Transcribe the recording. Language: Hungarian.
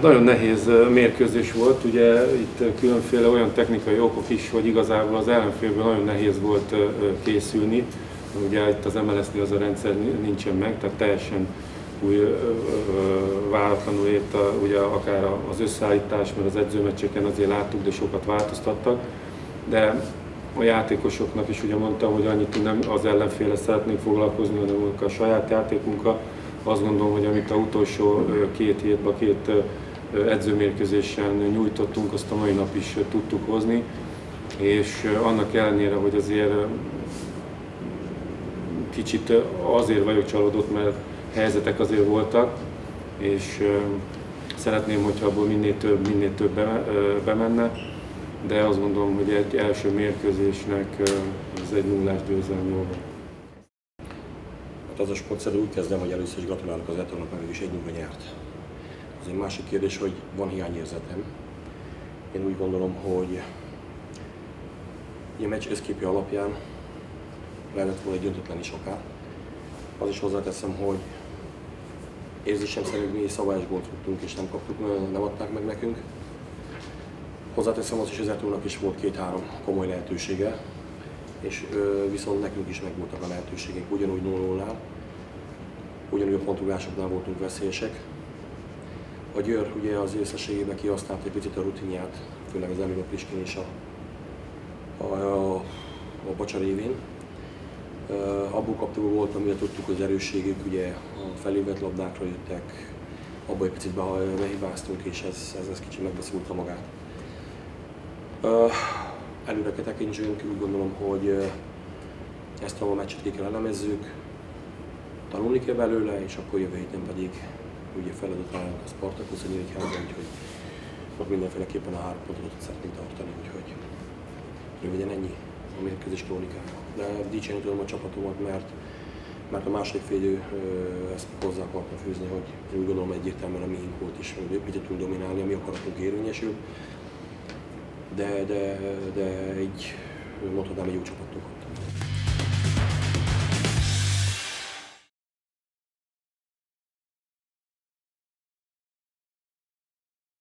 Nagyon nehéz mérkőzés volt, ugye itt különféle olyan technikai okok is, hogy igazából az ellenfélből nagyon nehéz volt készülni. Ugye itt az MLS-nél az a rendszer nincsen meg, tehát teljesen új váratlanul ért a, ugye akár az összeállítás, mert az edzőmeccseken azért láttuk, de sokat változtattak. De a játékosoknak is ugye mondtam, hogy annyit nem az ellenféle szeretnénk foglalkozni, hanem a saját játékunkkal. Azt gondolom, hogy amit a utolsó két hétben, két edzőmérkőzésen nyújtottunk, azt a mai nap is tudtuk hozni, és annak ellenére, hogy azért kicsit azért vagyok csalódott, mert helyzetek azért voltak, és szeretném, hogyha abból minél több, minél több bemenne, de azt gondolom, hogy egy első mérkőzésnek ez egy nullás győzelem jó. Hát az a sportszerű úgy kezdem, hogy először is gratulálok az Etonnak, mert is egy nyert. Az egy másik kérdés, hogy van hiányérzetem. Én úgy gondolom, hogy a meccs összképje alapján lehetett volna egy döntetlen is akár. Az is hozzáteszem, hogy érzésem szerint mi szabályos gólt tudtunk és nem kaptuk, nem adták meg nekünk. Hozzáteszem az is, hogy Zetúnak is volt két-három komoly lehetősége, és ö, viszont nekünk is megvoltak a lehetőségek, ugyanúgy 0 nál ugyanúgy a pontrugásoknál voltunk veszélyesek. A Győr ugye az összességében kihasznált egy picit a rutinját, főleg az Emilio Priskin és a, a, a, a Bacsa révén. Abból kaptuk volt, amire tudtuk, az erősségük, ugye a felépett labdákra jöttek, abba egy picit behibáztunk, és ez, ez, ez kicsit megbeszúrta magát. Előre kell úgy gondolom, hogy ezt a meccset ki kell elemezzük, tanulni kell belőle, és akkor jövő héten pedig ugye feladat állunk a Spartacus a Nyíregyházban, úgyhogy ott mindenféleképpen a három pontot szeretnénk tartani, úgyhogy röviden ennyi a mérkőzés krónikája. De dicsérni tudom a csapatomat, mert, mert a második félő ezt hozzá akartam fűzni, hogy úgy gondolom egyértelműen a miénk volt is, hogy picit tudunk dominálni, ami akaratunk érvényesül. De, de, de egy mondhatnám egy jó csapatunk.